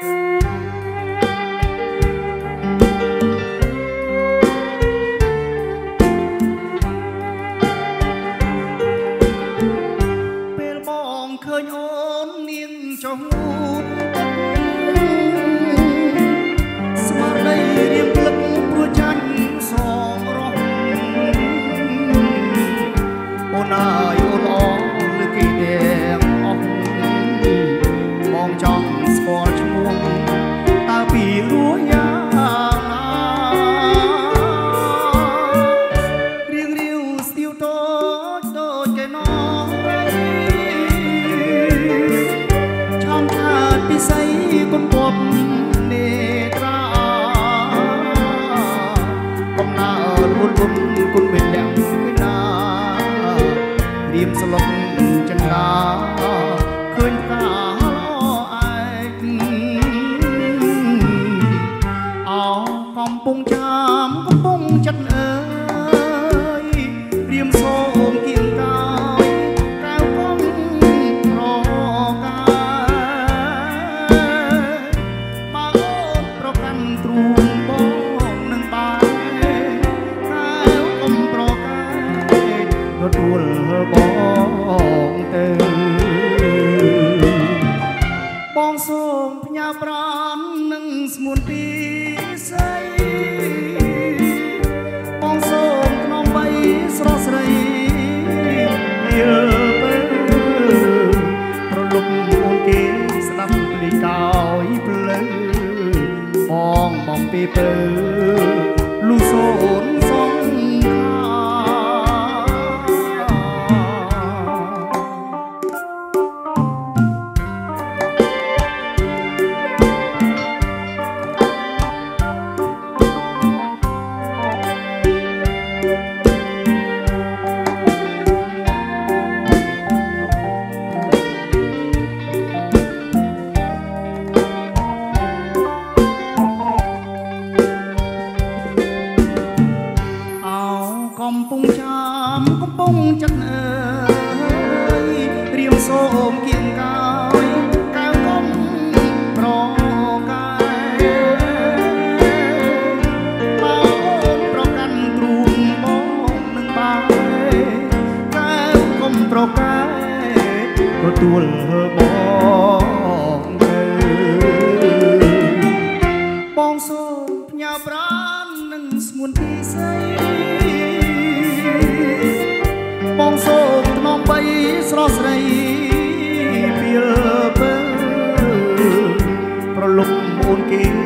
ពេលបងឃើញអូននាងចុះស្មារតីរៀងភ្លឹកព្រោះចាញ់សងរស់អូនអើ ពិសីគុណពពនេត្រាកំណើលមុនមុនគុណមិនទាំងណារៀមស្លុកចិន្តាឃើញផ្កាឡឯកអោកំពុងចាំកំពុងចិត្តអើយរៀមសូ ទទួលបងទៅបងសូមផ្ញើប្រាននឹងស្មួនពីស្អីបងសូមក្នុងបីស្រស់ស្រីយើបើប្រលប់អូនគេស្ដាប់ភ្លេងកោយផ្លូវបងបំពីពើលូសូនំកំពុងចិត្តអើយរៀមសូមគៀងកោយកៅកុំប្រកែបោនប្រកាន់ទ្រូងបងនឹងបាយកៅកុំប្រកែទទួលហើបងទៅបងសូមផ្ញើប្រាណនឹងស្មួនទី ស្រស់ស្រីពីអើពើប្រលំអូនគេ